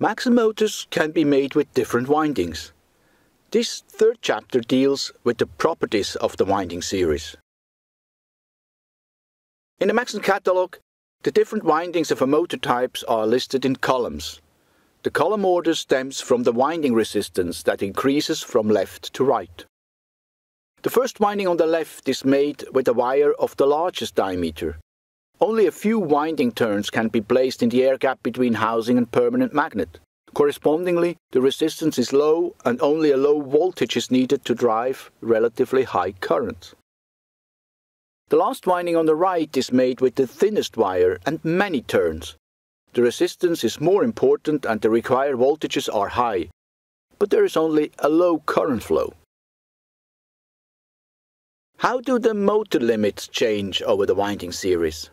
Maxon motors can be made with different windings. This third chapter deals with the properties of the winding series. In the Maxon catalog, the different windings of a motor types are listed in columns. The column order stems from the winding resistance that increases from left to right. The first winding on the left is made with a wire of the largest diameter. Only a few winding turns can be placed in the air gap between housing and permanent magnet. Correspondingly, the resistance is low and only a low voltage is needed to drive relatively high current. The last winding on the right is made with the thinnest wire and many turns. The resistance is more important and the required voltages are high, but there is only a low current flow. How do the motor limits change over the winding series?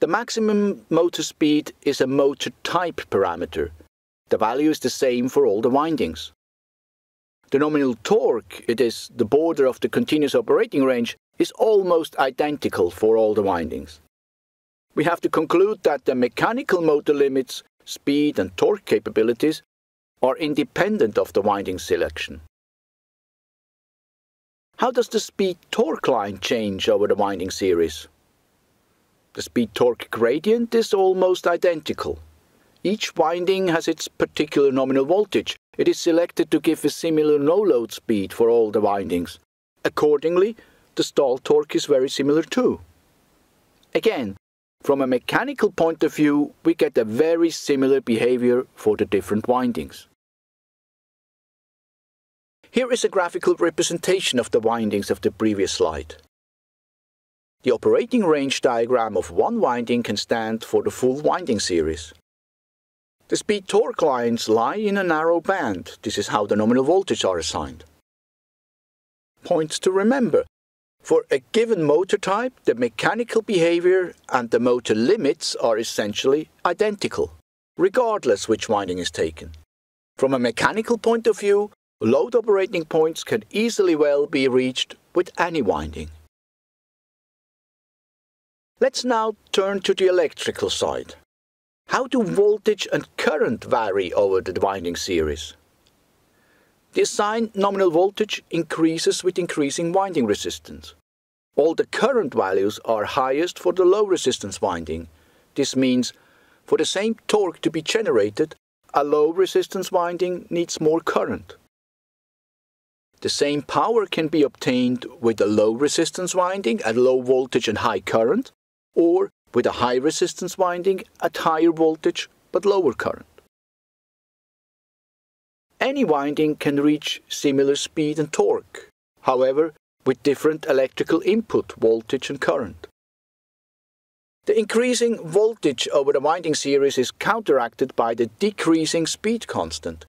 The maximum motor speed is a motor type parameter. The value is the same for all the windings. The nominal torque, it is the border of the continuous operating range, is almost identical for all the windings. We have to conclude that the mechanical motor limits, speed and torque capabilities are independent of the winding selection. How does the speed torque line change over the winding series? The speed torque gradient is almost identical. Each winding has its particular nominal voltage. It is selected to give a similar no-load speed for all the windings. Accordingly, the stall torque is very similar too. Again, from a mechanical point of view, we get a very similar behavior for the different windings. Here is a graphical representation of the windings of the previous slide. The operating range diagram of one winding can stand for the full winding series. The speed torque lines lie in a narrow band. This is how the nominal voltages are assigned. Points to remember. For a given motor type, the mechanical behavior and the motor limits are essentially identical, regardless which winding is taken. From a mechanical point of view, load operating points can easily well be reached with any winding. Let's now turn to the electrical side. How do voltage and current vary over the winding series? The assigned nominal voltage increases with increasing winding resistance. All the current values are highest for the low resistance winding. This means for the same torque to be generated, a low resistance winding needs more current. The same power can be obtained with a low resistance winding at low voltage and high current, or with a high resistance winding at higher voltage but lower current. Any winding can reach similar speed and torque, however, with different electrical input voltage and current. The increasing voltage over the winding series is counteracted by the decreasing speed constant.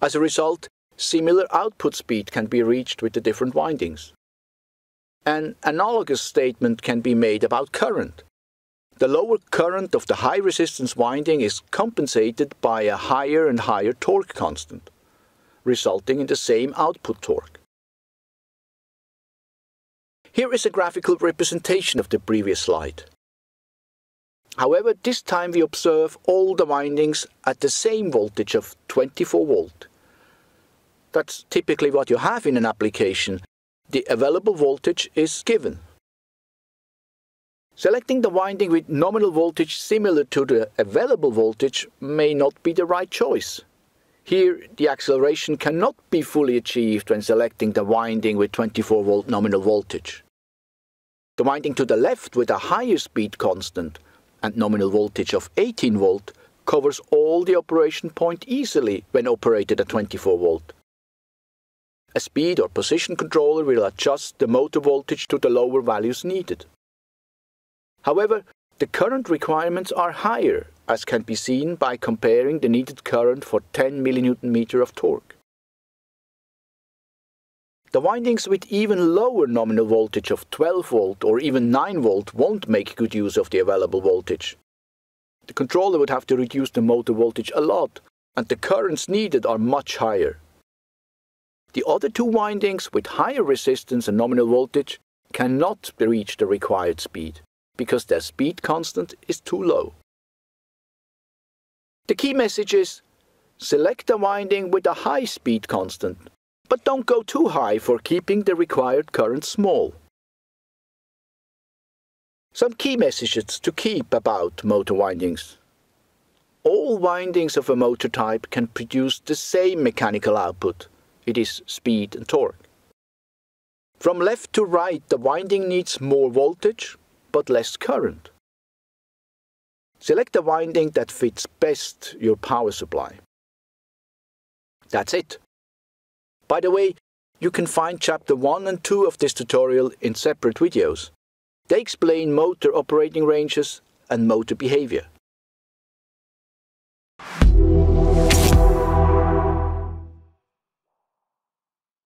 As a result, similar output speed can be reached with the different windings. An analogous statement can be made about current. The lower current of the high resistance winding is compensated by a higher and higher torque constant resulting in the same output torque. Here is a graphical representation of the previous slide. However, this time we observe all the windings at the same voltage of 24 volt. That's typically what you have in an application. The available voltage is given. Selecting the winding with nominal voltage similar to the available voltage may not be the right choice. Here, the acceleration cannot be fully achieved when selecting the winding with 24 volt nominal voltage. The winding to the left with a higher speed constant and nominal voltage of 18 volt covers all the operation point easily when operated at 24 volt. A speed or position controller will adjust the motor voltage to the lower values needed. However, the current requirements are higher as can be seen by comparing the needed current for 10 mN of torque. The windings with even lower nominal voltage of 12 volt or even 9 volt won't make good use of the available voltage. The controller would have to reduce the motor voltage a lot, and the currents needed are much higher. The other two windings with higher resistance and nominal voltage cannot reach the required speed because their speed constant is too low. The key message is select a winding with a high speed constant, but don't go too high for keeping the required current small. Some key messages to keep about motor windings. All windings of a motor type can produce the same mechanical output. It is speed and torque. From left to right, the winding needs more voltage, but less current. Select the winding that fits best your power supply. That's it. By the way, you can find chapter 1 and 2 of this tutorial in separate videos. They explain motor operating ranges and motor behavior.